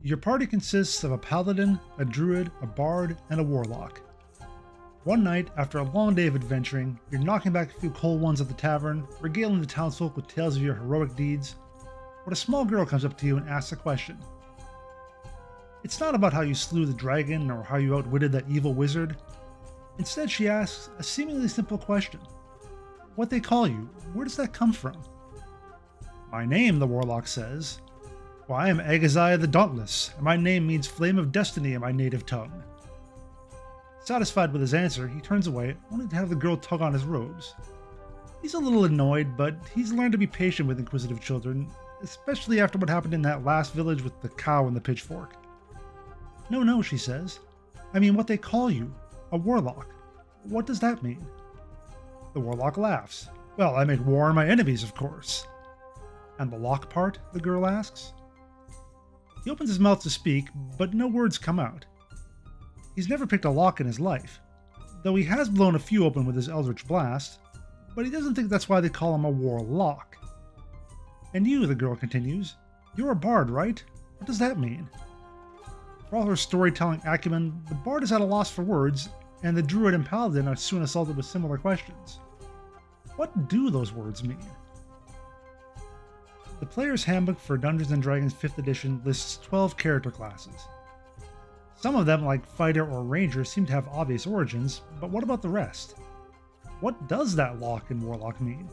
Your party consists of a paladin, a druid, a bard, and a warlock. One night, after a long day of adventuring, you're knocking back a few cold ones at the tavern, regaling the townsfolk with tales of your heroic deeds, when a small girl comes up to you and asks a question. It's not about how you slew the dragon or how you outwitted that evil wizard. Instead, she asks a seemingly simple question What they call you, where does that come from? My name, the warlock says. Well, I am Agaziah the Dauntless, and my name means Flame of Destiny in my native tongue. Satisfied with his answer, he turns away, only to have the girl tug on his robes. He's a little annoyed, but he's learned to be patient with inquisitive children, especially after what happened in that last village with the cow and the pitchfork. No, no, she says. I mean what they call you a warlock. What does that mean? The warlock laughs. Well, I make war on my enemies, of course. And the lock part? the girl asks. He opens his mouth to speak, but no words come out. He's never picked a lock in his life, though he has blown a few open with his Eldritch Blast, but he doesn't think that's why they call him a warlock. And you, the girl continues, you're a bard, right? What does that mean? For all her storytelling acumen, the bard is at a loss for words, and the druid and paladin are soon assaulted with similar questions. What do those words mean? The Player's Handbook for Dungeons & Dragons 5th edition lists 12 character classes. Some of them, like Fighter or Ranger, seem to have obvious origins, but what about the rest? What does that lock in Warlock mean?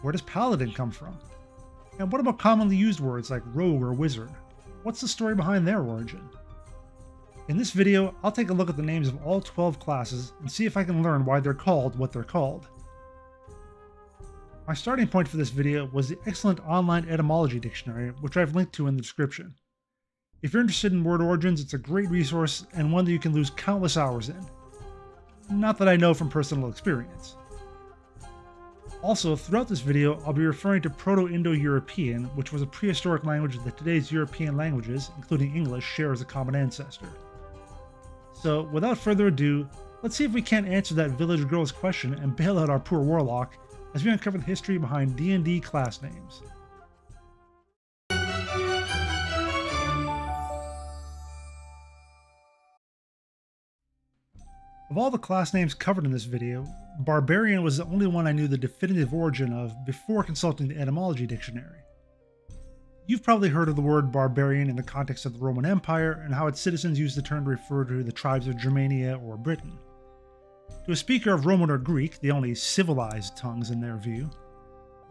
Where does Paladin come from? And what about commonly used words like Rogue or Wizard? What's the story behind their origin? In this video, I'll take a look at the names of all 12 classes and see if I can learn why they're called what they're called. My starting point for this video was the excellent online etymology dictionary, which I've linked to in the description. If you're interested in word origins, it's a great resource and one that you can lose countless hours in. Not that I know from personal experience. Also, throughout this video, I'll be referring to Proto-Indo-European, which was a prehistoric language that today's European languages, including English, share as a common ancestor. So, without further ado, let's see if we can't answer that village girl's question and bail out our poor warlock as we uncover the history behind D&D class names. Of all the class names covered in this video, Barbarian was the only one I knew the definitive origin of before consulting the etymology dictionary. You've probably heard of the word barbarian in the context of the Roman Empire and how its citizens used the term to refer to the tribes of Germania or Britain. To a speaker of Roman or Greek, the only civilized tongues in their view,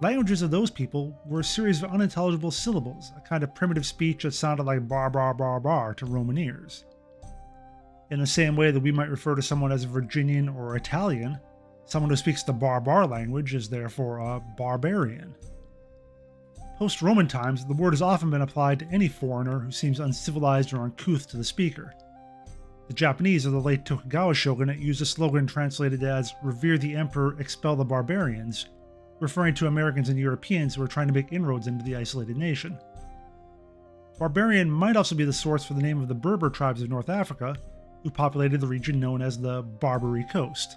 languages of those people were a series of unintelligible syllables, a kind of primitive speech that sounded like bar bar bar bar to Roman ears in the same way that we might refer to someone as a Virginian or Italian, someone who speaks the Barbar language is therefore a barbarian. Post Roman times, the word has often been applied to any foreigner who seems uncivilized or uncouth to the speaker. The Japanese of the late Tokugawa shogunate used a slogan translated as Revere the Emperor, expel the barbarians, referring to Americans and Europeans who were trying to make inroads into the isolated nation. Barbarian might also be the source for the name of the Berber tribes of North Africa, who populated the region known as the Barbary Coast.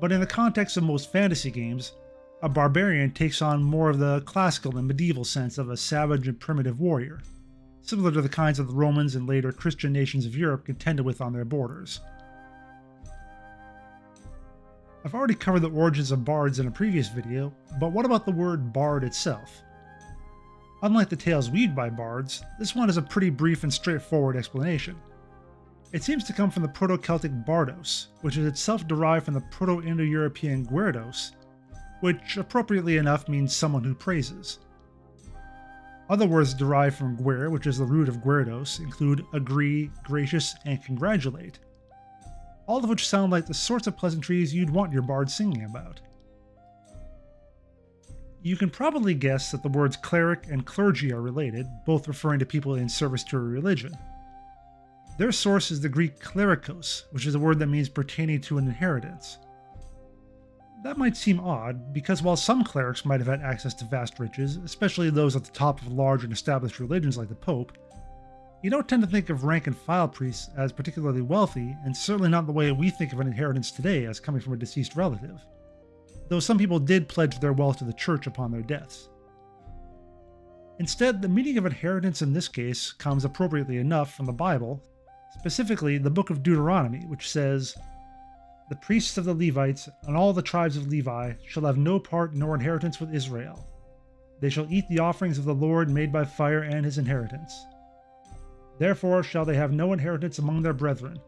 But in the context of most fantasy games, a barbarian takes on more of the classical and medieval sense of a savage and primitive warrior, similar to the kinds that the Romans and later Christian nations of Europe contended with on their borders. I've already covered the origins of bards in a previous video, but what about the word bard itself? Unlike the tales weaved by bards, this one is a pretty brief and straightforward explanation. It seems to come from the Proto Celtic bardos, which is itself derived from the Proto Indo European guerdos, which appropriately enough means someone who praises. Other words derived from guer, which is the root of guerdos, include agree, gracious, and congratulate, all of which sound like the sorts of pleasantries you'd want your bard singing about. You can probably guess that the words cleric and clergy are related, both referring to people in service to a religion. Their source is the Greek klerikos, which is a word that means pertaining to an inheritance. That might seem odd, because while some clerics might have had access to vast riches, especially those at the top of large and established religions like the Pope, you don't tend to think of rank and file priests as particularly wealthy, and certainly not the way we think of an inheritance today as coming from a deceased relative. Though some people did pledge their wealth to the church upon their deaths. Instead, the meaning of inheritance in this case comes appropriately enough from the Bible, specifically the book of Deuteronomy, which says, The priests of the Levites and all the tribes of Levi shall have no part nor inheritance with Israel. They shall eat the offerings of the Lord made by fire and his inheritance. Therefore shall they have no inheritance among their brethren.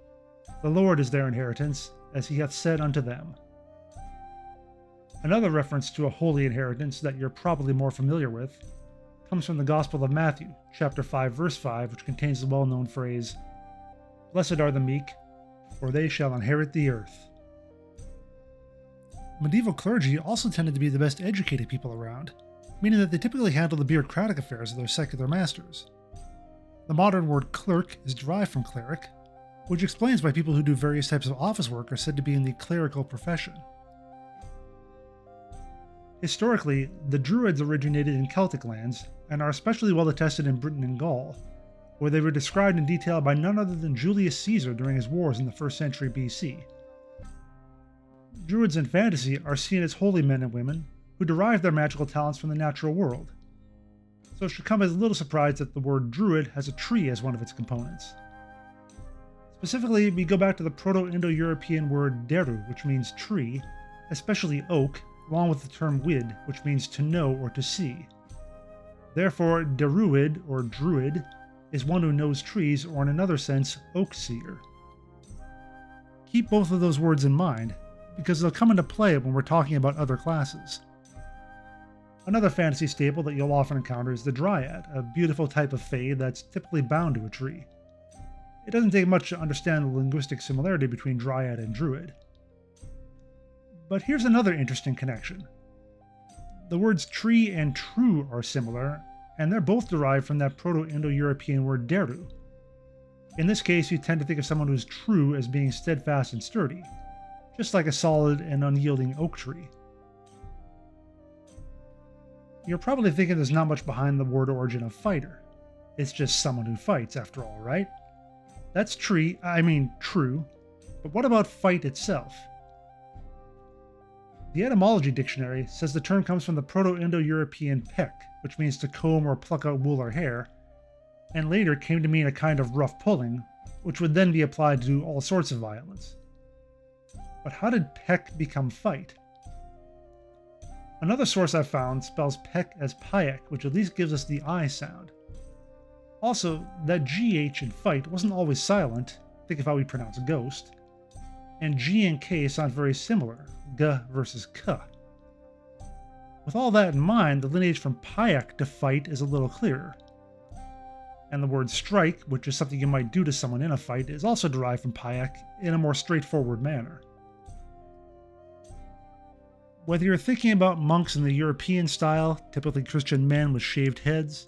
The Lord is their inheritance, as he hath said unto them. Another reference to a holy inheritance that you're probably more familiar with comes from the Gospel of Matthew, chapter 5, verse 5, which contains the well known phrase, Blessed are the meek, for they shall inherit the earth. Medieval clergy also tended to be the best educated people around, meaning that they typically handled the bureaucratic affairs of their secular masters. The modern word clerk is derived from cleric, which explains why people who do various types of office work are said to be in the clerical profession. Historically, the Druids originated in Celtic lands and are especially well attested in Britain and Gaul, where they were described in detail by none other than Julius Caesar during his wars in the 1st century BC. Druids in fantasy are seen as holy men and women who derive their magical talents from the natural world, so it should come as little surprise that the word druid has a tree as one of its components. Specifically, we go back to the Proto Indo European word deru, which means tree, especially oak, along with the term wid, which means to know or to see. Therefore, deruid or druid is one who knows trees, or in another sense, oak seer. Keep both of those words in mind, because they'll come into play when we're talking about other classes. Another fantasy staple that you'll often encounter is the Dryad, a beautiful type of fae that's typically bound to a tree. It doesn't take much to understand the linguistic similarity between Dryad and Druid. But here's another interesting connection. The words tree and true are similar, and they're both derived from that Proto Indo European word deru. In this case, you tend to think of someone who's true as being steadfast and sturdy, just like a solid and unyielding oak tree. You're probably thinking there's not much behind the word origin of fighter. It's just someone who fights, after all, right? That's tree, I mean true. But what about fight itself? The etymology dictionary says the term comes from the Proto Indo European peck, which means to comb or pluck out wool or hair, and later came to mean a kind of rough pulling, which would then be applied to all sorts of violence. But how did peck become fight? Another source I found spells peck as payek, which at least gives us the I sound. Also, that GH in fight wasn't always silent, think of how we pronounce ghost, and G and K sound very similar, G versus K. With all that in mind, the lineage from payek to fight is a little clearer. And the word strike, which is something you might do to someone in a fight, is also derived from payek in a more straightforward manner. Whether you're thinking about monks in the European style, typically Christian men with shaved heads,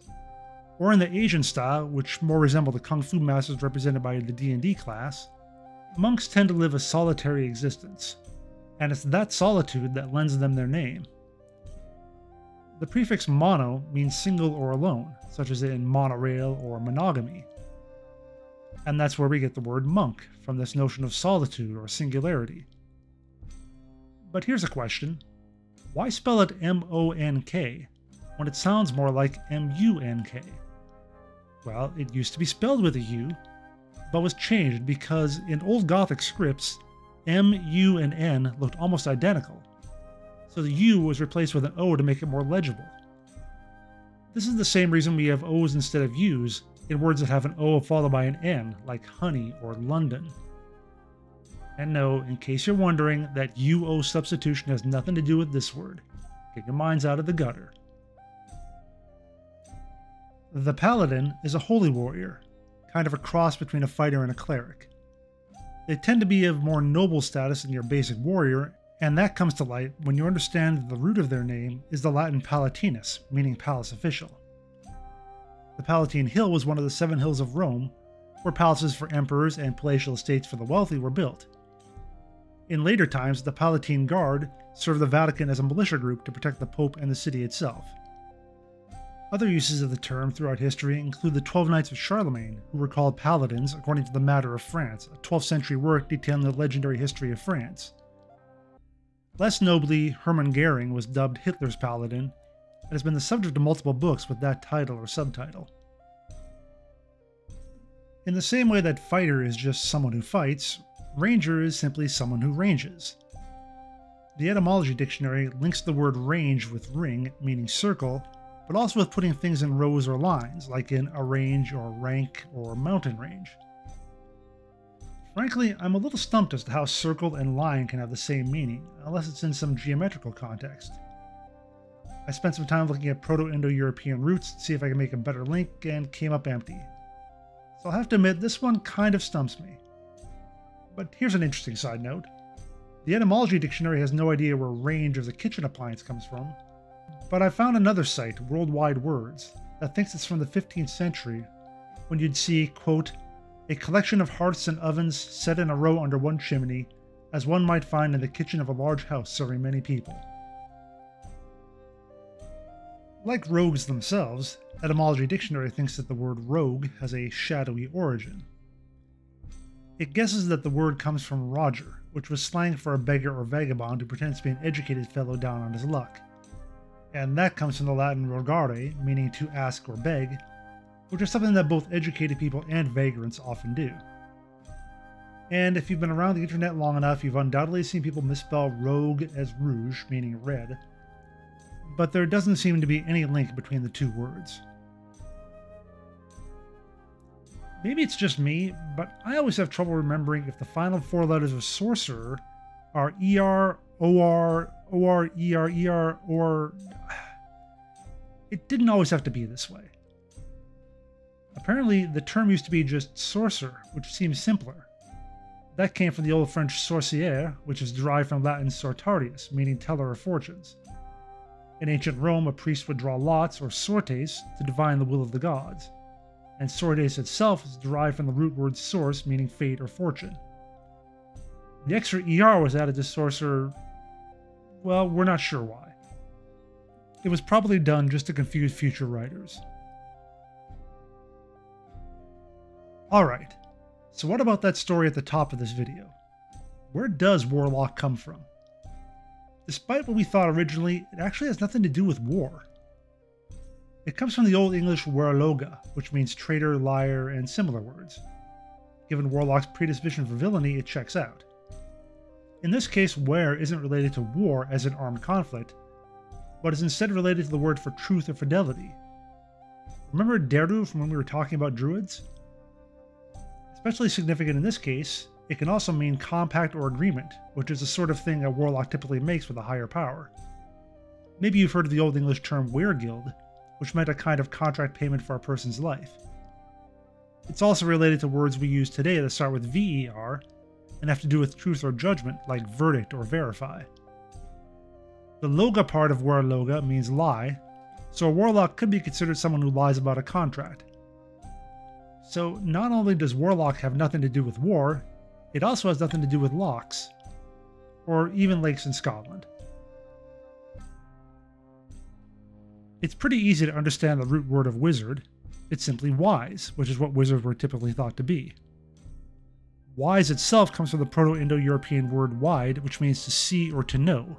or in the Asian style, which more resemble the kung fu masters represented by the D&D class, monks tend to live a solitary existence, and it's that solitude that lends them their name. The prefix mono means single or alone, such as in monorail or monogamy. And that's where we get the word monk, from this notion of solitude or singularity. But here's a question why spell it M O N K when it sounds more like M U N K? Well, it used to be spelled with a U, but was changed because in Old Gothic scripts, M, U, and N looked almost identical, so the U was replaced with an O to make it more legible. This is the same reason we have O's instead of U's in words that have an O followed by an N, like honey or London. And no, in case you're wondering, that UO substitution has nothing to do with this word. Get your minds out of the gutter. The Paladin is a holy warrior, kind of a cross between a fighter and a cleric. They tend to be of more noble status than your basic warrior, and that comes to light when you understand that the root of their name is the Latin Palatinus, meaning palace official. The Palatine Hill was one of the seven hills of Rome, where palaces for emperors and palatial estates for the wealthy were built. In later times, the Palatine Guard served the Vatican as a militia group to protect the Pope and the city itself. Other uses of the term throughout history include the Twelve Knights of Charlemagne, who were called paladins according to the Matter of France, a 12th century work detailing the legendary history of France. Less nobly, Hermann Goering was dubbed Hitler's paladin, and has been the subject of multiple books with that title or subtitle. In the same way that fighter is just someone who fights, ranger is simply someone who ranges. The etymology dictionary links the word range with ring, meaning circle, but also with putting things in rows or lines, like in a range or rank or mountain range. Frankly, I'm a little stumped as to how circle and line can have the same meaning, unless it's in some geometrical context. I spent some time looking at Proto Indo European roots to see if I could make a better link and came up empty. So I'll have to admit, this one kind of stumps me. But here's an interesting side note. The etymology dictionary has no idea where range as a kitchen appliance comes from, but I found another site, Worldwide Words, that thinks it's from the 15th century, when you'd see, quote, a collection of hearths and ovens set in a row under one chimney, as one might find in the kitchen of a large house serving many people. Like rogues themselves, Etymology Dictionary thinks that the word rogue has a shadowy origin. It guesses that the word comes from Roger, which was slang for a beggar or vagabond who pretends to be an educated fellow down on his luck. And that comes from the Latin rogare, meaning to ask or beg, which is something that both educated people and vagrants often do. And if you've been around the internet long enough, you've undoubtedly seen people misspell rogue as rouge, meaning red, but there doesn't seem to be any link between the two words. Maybe it's just me, but I always have trouble remembering if the final four letters of sorcerer are ER, OR, OR, ER, ER, or. It didn't always have to be this way. Apparently, the term used to be just sorcerer, which seems simpler. That came from the Old French sorcière, which is derived from Latin sortarius, meaning teller of fortunes. In ancient Rome, a priest would draw lots, or sortes, to divine the will of the gods. And sortes itself is derived from the root word sors, meaning fate or fortune. The extra ER was added to sorcerer, well, we're not sure why. It was probably done just to confuse future writers. Alright, so what about that story at the top of this video? Where does Warlock come from? Despite what we thought originally, it actually has nothing to do with war. It comes from the Old English Warloga, which means traitor, liar, and similar words. Given Warlock's predisposition for villainy, it checks out. In this case, were isn't related to war as an armed conflict, but is instead related to the word for truth or fidelity. Remember Deru from when we were talking about druids? Especially significant in this case, it can also mean compact or agreement, which is the sort of thing a warlock typically makes with a higher power. Maybe you've heard of the Old English term weregild, which meant a kind of contract payment for a person's life. It's also related to words we use today that start with VER and have to do with truth or judgment, like verdict or verify. The loga part of warloga means lie, so a warlock could be considered someone who lies about a contract. So not only does Warlock have nothing to do with war, it also has nothing to do with locks, or even lakes in Scotland. It's pretty easy to understand the root word of wizard. It's simply wise, which is what wizards were typically thought to be. Wise itself comes from the Proto Indo European word wide, which means to see or to know.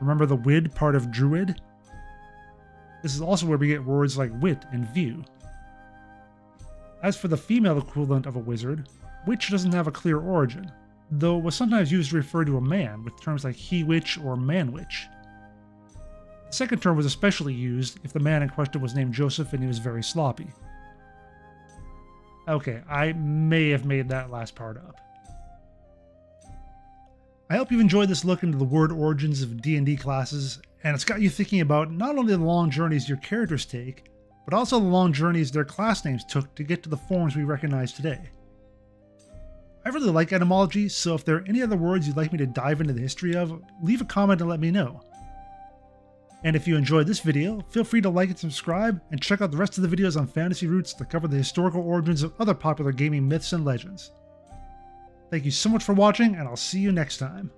Remember the wid part of druid? This is also where we get words like wit and view. As for the female equivalent of a wizard, witch doesn't have a clear origin, though it was sometimes used to refer to a man with terms like he witch or man witch. The second term was especially used if the man in question was named Joseph and he was very sloppy. Okay, I may have made that last part up. I hope you've enjoyed this look into the word origins of D&D classes, and it's got you thinking about not only the long journeys your characters take, but also the long journeys their class names took to get to the forms we recognize today. I really like etymology, so if there are any other words you'd like me to dive into the history of, leave a comment and let me know. And if you enjoyed this video, feel free to like and subscribe, and check out the rest of the videos on Fantasy Roots that cover the historical origins of other popular gaming myths and legends. Thank you so much for watching, and I'll see you next time.